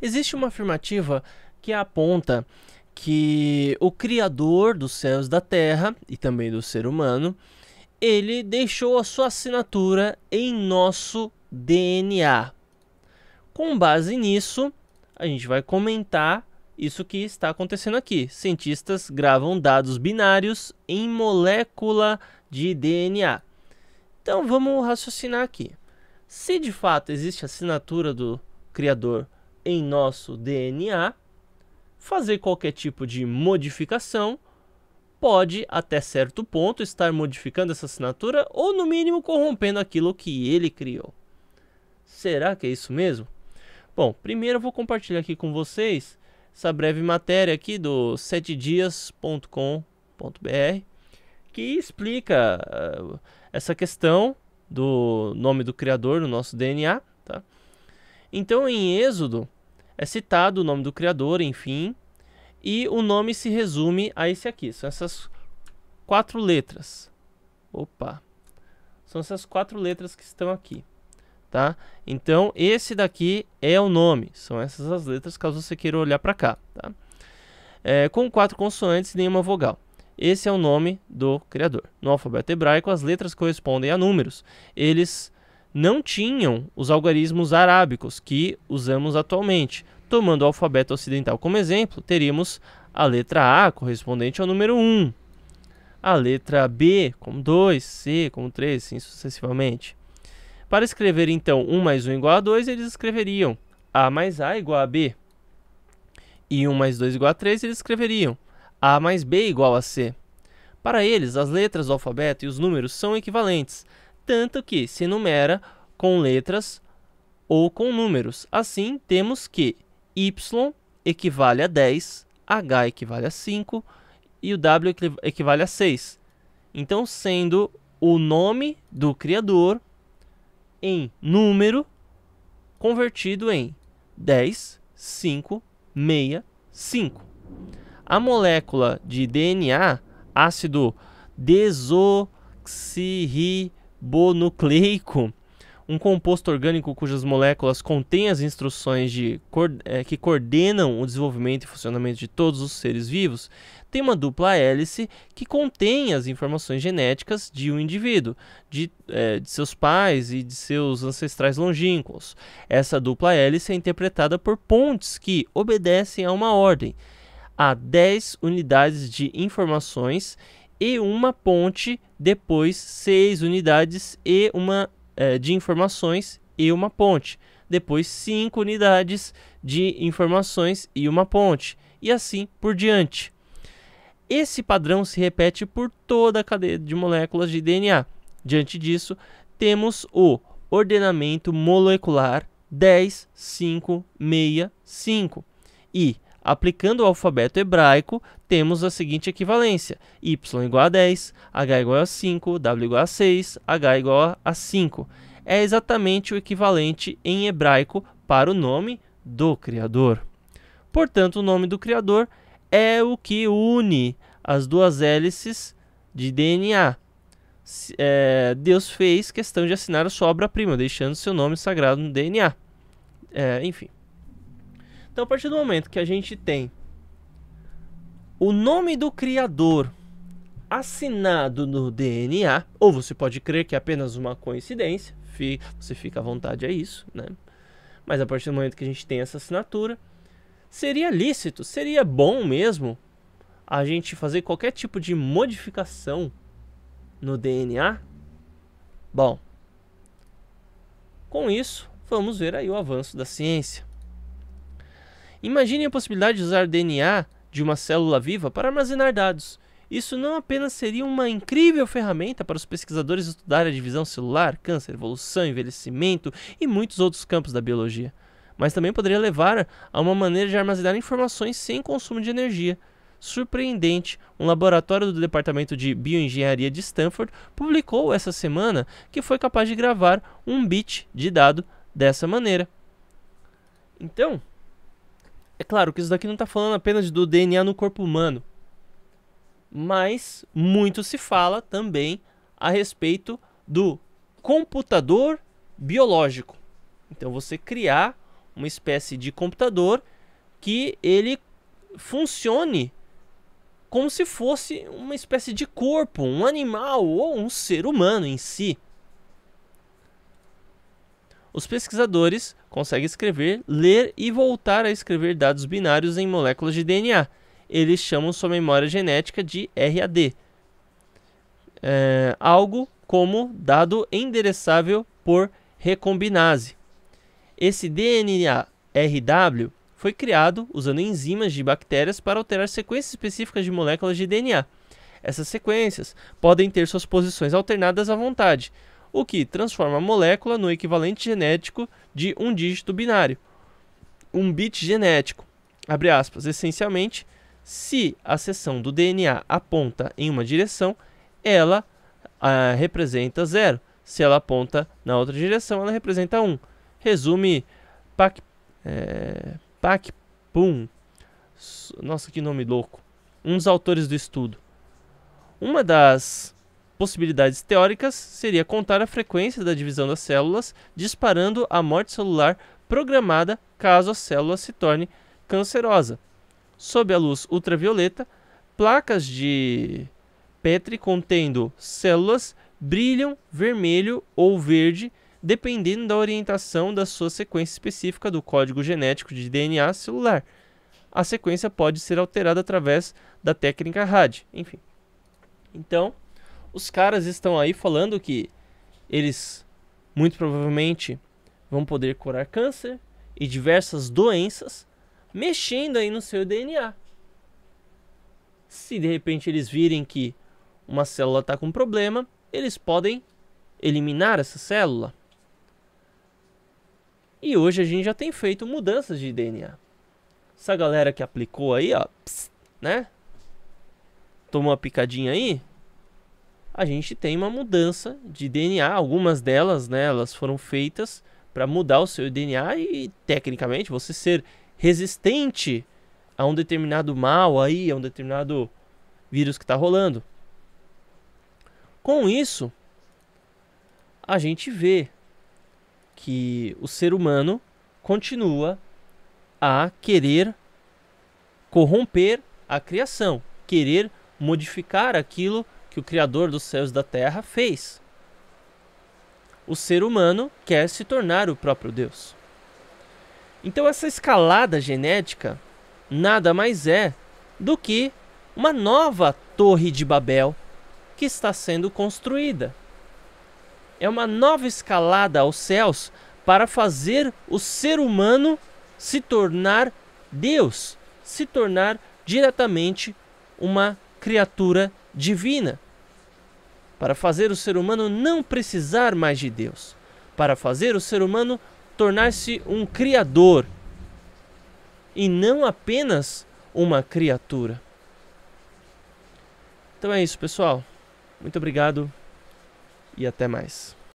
Existe uma afirmativa que aponta que o Criador dos céus e da terra e também do ser humano, ele deixou a sua assinatura em nosso DNA. Com base nisso, a gente vai comentar isso que está acontecendo aqui. Cientistas gravam dados binários em molécula de DNA. Então vamos raciocinar aqui. Se de fato existe assinatura do Criador em nosso DNA, fazer qualquer tipo de modificação pode, até certo ponto, estar modificando essa assinatura ou, no mínimo, corrompendo aquilo que ele criou. Será que é isso mesmo? Bom, primeiro eu vou compartilhar aqui com vocês essa breve matéria aqui do 7dias.com.br que explica uh, essa questão do nome do criador no nosso DNA, tá? Então, em Êxodo é citado o nome do criador, enfim, e o nome se resume a esse aqui. São essas quatro letras. Opa. São essas quatro letras que estão aqui, tá? Então, esse daqui é o nome. São essas as letras, caso você queira olhar para cá, tá? É, com quatro consoantes e nenhuma vogal. Esse é o nome do criador. No alfabeto hebraico, as letras correspondem a números. Eles não tinham os algarismos arábicos que usamos atualmente. Tomando o alfabeto ocidental como exemplo, teríamos a letra A correspondente ao número 1, a letra B como 2, C como 3, assim sucessivamente. Para escrever então 1 mais 1 igual a 2, eles escreveriam A mais A igual a B. E 1 mais 2 igual a 3, eles escreveriam A mais B igual a C. Para eles, as letras do alfabeto e os números são equivalentes, tanto que se numera com letras ou com números. Assim, temos que y equivale a 10, h equivale a 5 e o w equivale a 6. Então, sendo o nome do criador em número convertido em 10, 5, 6, 5. A molécula de DNA, ácido desoxirribonucleico, um composto orgânico cujas moléculas contêm as instruções de, é, que coordenam o desenvolvimento e funcionamento de todos os seres vivos, tem uma dupla hélice que contém as informações genéticas de um indivíduo, de, é, de seus pais e de seus ancestrais longínquos. Essa dupla hélice é interpretada por pontes que obedecem a uma ordem. Há 10 unidades de informações e uma ponte, depois 6 unidades e uma é, de informações e uma ponte. Depois, 5 unidades de informações e uma ponte. E assim por diante. Esse padrão se repete por toda a cadeia de moléculas de DNA. Diante disso, temos o ordenamento molecular 10, 5, 6, 5. E, aplicando o alfabeto hebraico, temos a seguinte equivalência: y igual a 10, h igual a 5, w igual a 6, h igual a 5. É exatamente o equivalente em hebraico para o nome do Criador. Portanto, o nome do Criador é o que une as duas hélices de DNA. É, Deus fez questão de assinar a sua obra-prima, deixando seu nome sagrado no DNA. É, enfim. Então, a partir do momento que a gente tem o nome do Criador assinado no DNA, ou você pode crer que é apenas uma coincidência, você fica à vontade a isso, né? Mas a partir do momento que a gente tem essa assinatura, seria lícito, seria bom mesmo a gente fazer qualquer tipo de modificação no DNA? Bom, com isso, vamos ver aí o avanço da ciência. Imagine a possibilidade de usar DNA de uma célula viva para armazenar dados. Isso não apenas seria uma incrível ferramenta para os pesquisadores estudarem a divisão celular, câncer, evolução, envelhecimento e muitos outros campos da biologia, mas também poderia levar a uma maneira de armazenar informações sem consumo de energia. Surpreendente, um laboratório do Departamento de Bioengenharia de Stanford publicou essa semana que foi capaz de gravar um bit de dado dessa maneira. Então, é claro que isso daqui não está falando apenas do DNA no corpo humano, mas muito se fala também a respeito do computador biológico. Então você criar uma espécie de computador que ele funcione como se fosse uma espécie de corpo, um animal ou um ser humano em si. Os pesquisadores conseguem escrever, ler e voltar a escrever dados binários em moléculas de DNA. Eles chamam sua memória genética de RAD. É, algo como dado endereçável por recombinase. Esse DNA RW foi criado usando enzimas de bactérias para alterar sequências específicas de moléculas de DNA. Essas sequências podem ter suas posições alternadas à vontade, o que transforma a molécula no equivalente genético de um dígito binário, um bit genético. Abre aspas, essencialmente, se a seção do DNA aponta em uma direção, ela ah, representa zero. Se ela aponta na outra direção, ela representa 1. Um. Resume Pac, é, Pac Pum. Nossa, que nome louco. Um dos autores do estudo. Uma das possibilidades teóricas seria contar a frequência da divisão das células, disparando a morte celular programada caso a célula se torne cancerosa. Sob a luz ultravioleta, placas de Petri contendo células brilham vermelho ou verde, dependendo da orientação da sua sequência específica do código genético de DNA celular. A sequência pode ser alterada através da técnica RAD. Enfim. Então, os caras estão aí falando que eles muito provavelmente vão poder curar câncer e diversas doenças mexendo aí no seu DNA. Se de repente eles virem que uma célula está com problema, eles podem eliminar essa célula. E hoje a gente já tem feito mudanças de DNA. Essa galera que aplicou aí, ó, pss, né? Tomou uma picadinha aí. A gente tem uma mudança de DNA. Algumas delas, né, elas foram feitas para mudar o seu DNA e tecnicamente você ser resistente a um determinado mal aí, a um determinado vírus que está rolando. Com isso, a gente vê que o ser humano continua a querer corromper a criação, querer modificar aquilo que o Criador dos céus e da terra fez. O ser humano quer se tornar o próprio Deus. Então, essa escalada genética nada mais é do que uma nova Torre de Babel que está sendo construída. É uma nova escalada aos céus para fazer o ser humano se tornar Deus, se tornar diretamente uma criatura divina. Para fazer o ser humano não precisar mais de Deus, para fazer o ser humano tornar-se um criador e não apenas uma criatura. Então é isso, pessoal. Muito obrigado e até mais.